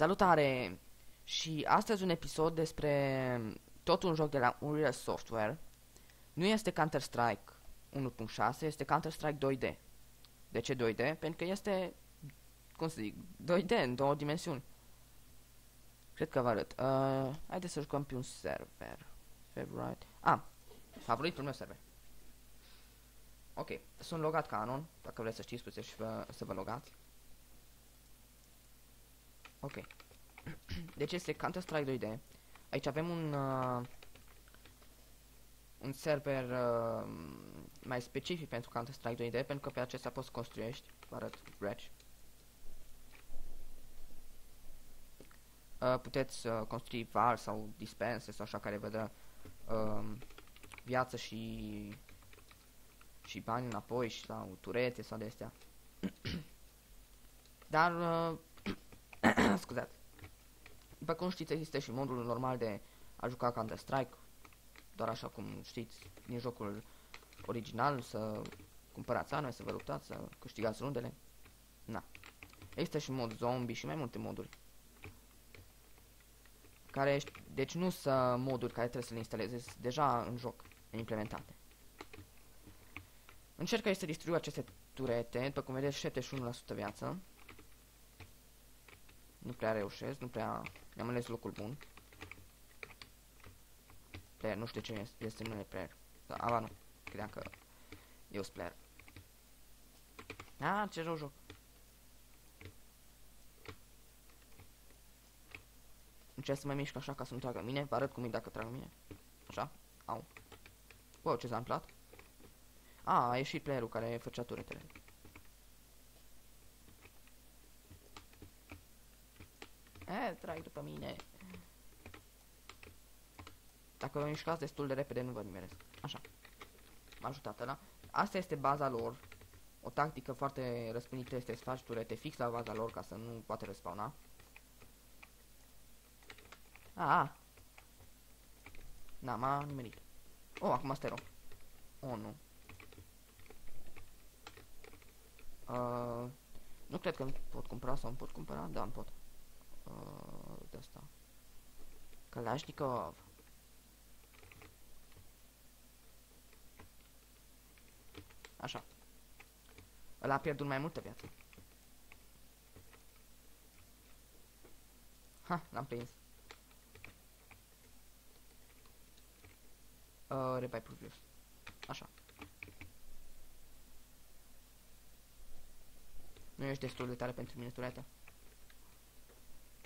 Salutare! Și astăzi un episod despre tot un joc de la Unreal Software. Nu este Counter-Strike 1.6, este Counter-Strike 2D. De ce 2D? Pentru că este, cum să zic, 2D în două dimensiuni. Cred că vă arăt. Uh, haideți să jucăm pe un server. Favorite. Ah, favoritul meu server. Ok, sunt logat canon, dacă vreți să știți, puteți și vă, să vă logați. Ok. Deci este Counter-Strike 2D. Aici avem un uh, un server uh, mai specific pentru Counter-Strike 2D, pentru că pe acesta poți construiești. Vă arăt Wretch. Uh, puteți uh, construi var sau dispense sau așa care vă dă uh, viață și și bani înapoi și sau turete sau de astea. Dar uh, scuzați. După cum știți, există și modul normal de a juca Counter-Strike, doar așa cum știți din jocul original, să cumpărați arme, să vă luptați, să câștigați rundele. Na. Există și mod zombie și mai multe moduri. Care, deci nu sunt moduri care trebuie să le instaleze, deja în joc, implementate. Încerc aici să distrug aceste turete, după cum vedeți 71% viață. Nu prea reușesc, nu prea... Mi-am ales locul bun. Player, nu știu ce este, este numele player. Da, aba nu, credeam că eu sunt player. Ah, ce rău joc. Încerc să mă mișc așa ca să nu tragă mine, vă arăt cum e dacă trag mine. Așa, au. Wow, ce s-a întâmplat? A, a ieșit playerul care făcea turetele. E, trag după mine. Dacă vă mișcați destul de repede, nu vă nimeresc. Așa. M-a ajutat ăla. Asta este baza lor. O tactică foarte răspândită este să faci turete fix la baza lor ca să nu poate respawna. A, a. Da, m-a nimerit. Oh, acum asta Oh, nu. Uh, nu cred că pot cumpăra sau îmi pot cumpăra. Da, îmi pot. Uh, de asta. Kalashnikov. Așa. Ăla a pierdut mai multă viață. Ha, l-am prins. Uh, rebai previous. Așa. Nu ești destul de tare pentru mine, tureta.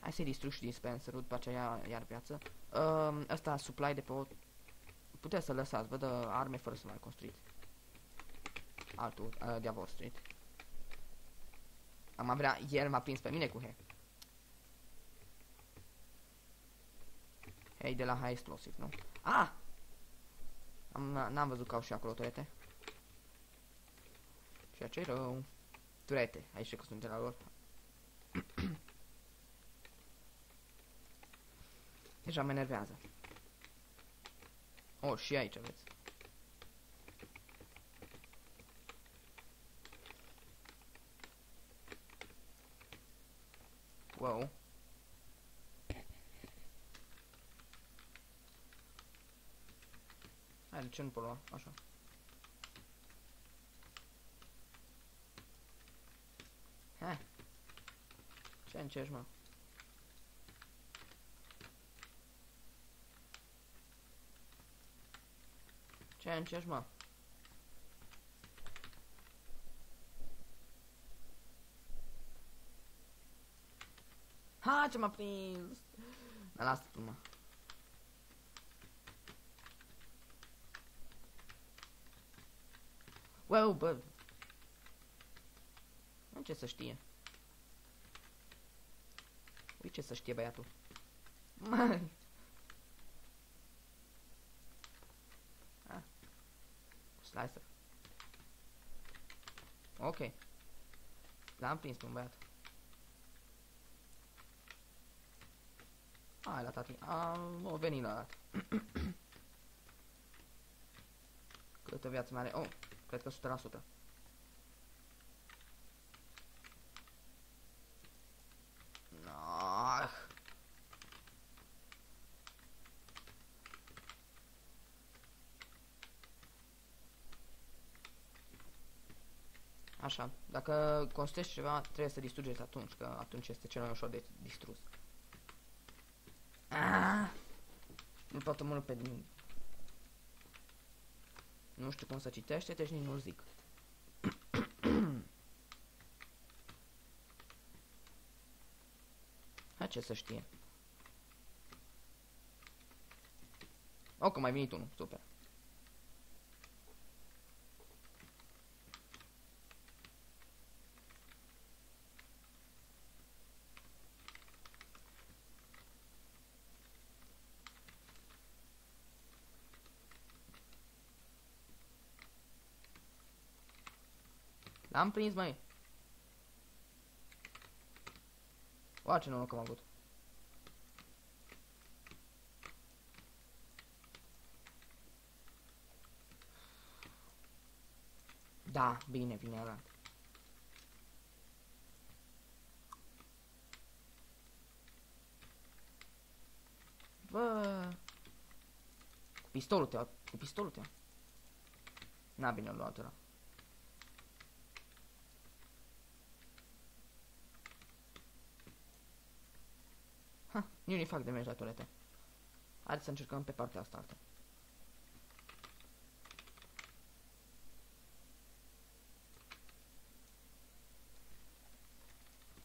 Hai să-i distrug și dispenserul, după aceea iar viață. Uh, asta, supply de pe o... Puteți să lăsați, vă dă arme fără să mai construiți. Altul, uh, Diavol Street. Am vrea, el m-a prins pe mine cu he. Hei, de la High Explosive, nu? Ah! N-am văzut că au și acolo turete. Ceea ce rău. Turete, aici că sunt de la lor. Deja mă enervează. Oh, și aici aveți. Wow. Hai, de ce nu pot lua? Așa. Hai. Ce încerci, mă? Ce încerci, mă? Ha, ce m-a prins! Da, lasă tu, mă. Wow, bă. Nu ce să știe. Ui, ce să știe băiatul. Mai. Ah. Slicer. Ok. L-am prins pe un băiat. Hai la tati. Am o venit la dat. Câtă viață mai are? Oh, cred că 100%. Ah. Așa, dacă construiești ceva, trebuie să distrugeți atunci, că atunci este cel mai ușor de distrus. Ah! Nu pot omorâ pe nimeni. Nu știu cum să citește, deci nici nu zic. Ha, ce să știe. O, că mai venit unul, super. L-am prins, mai. Oa, ce noroc am avut. Da, bine, bine ăla. Bă. Cu pistolul te cu pistolul te N-a bine luat ăla. Ha, nu fac damage la turete. Haideți să încercăm pe partea asta altă.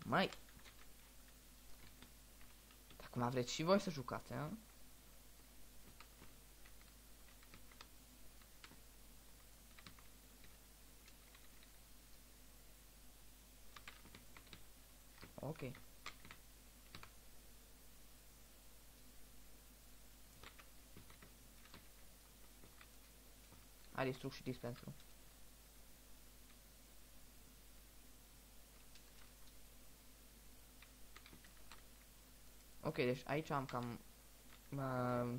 Mai. Dacă mă vreți și voi să jucați, a? Ok. Hai distrug și dispenserul. Ok, deci aici am cam uh,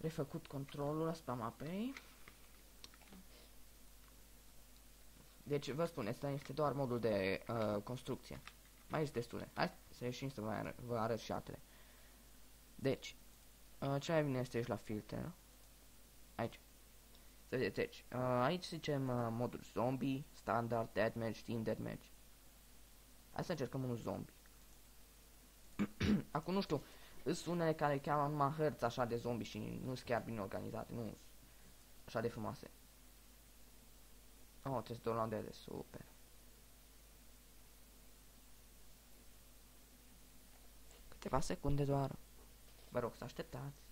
refăcut controlul asupra mapei. Deci, vă spun, asta este doar modul de uh, construcție. Mai este destule. Hai să ieșim să vă, ar vă arăt și altele. Deci, uh, ce mai bine este aici la filter. Aici. Să vedeți, deci, uh, aici zicem uh, modul zombie, standard, deathmatch, team deathmatch. Hai să încercăm unul zombie. Acum nu știu, sunt unele care cheamă numai hărți așa de zombi și nu sunt chiar bine organizate, nu sunt așa de frumoase. Oh, trebuie să downloadeze, super. Câteva secunde doar. Vă rog să așteptați.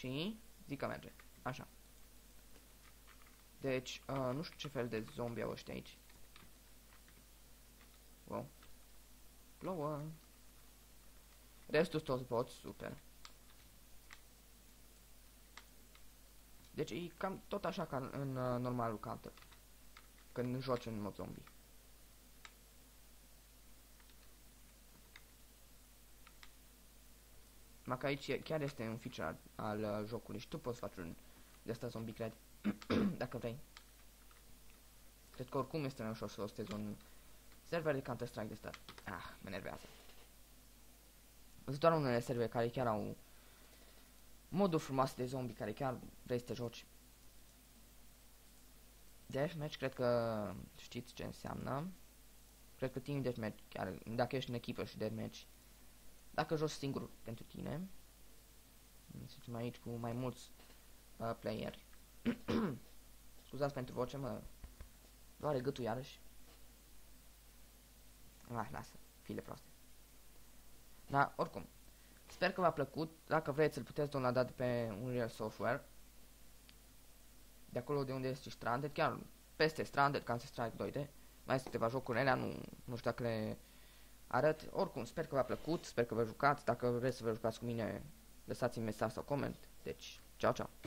Și zic că merge. Așa. Deci, uh, nu știu ce fel de zombi au ăștia aici. Wow. Plouă. Restul toți boți, super. Deci e cam tot așa ca în uh, normalul counter. Când joci în mod zombie. Mac aici chiar este un feature al, al uh, jocului și tu poți face un de asta zombie, cred. Dacă vrei. Cred că oricum este mai ușor să ostezi un Server de Counter-Strike de stat. Ah, mă enervează. Sunt doar unele servere care chiar au moduri frumoase de zombie care chiar vrei să te joci. Deathmatch, cred că știți ce înseamnă. Cred că Team Deathmatch, chiar dacă ești în echipă și Deathmatch, dacă joci singur pentru tine, suntem aici cu mai mulți uh, playeri. Scuzați pentru voce, mă doare gâtul iarăși. Ah, lasă, file proaste. Da, oricum. Sper că v-a plăcut. Dacă vreți, îl puteți downloada de pe Unreal Software. De acolo de unde este Stranded, chiar peste Stranded, Counter Strike 2D. Mai sunt câteva jocuri alea, nu, nu știu dacă le arăt. Oricum, sper că v-a plăcut, sper că vă jucați. Dacă vreți să vă jucați cu mine, lăsați-mi mesaj sau coment. Deci, ciao, ciao.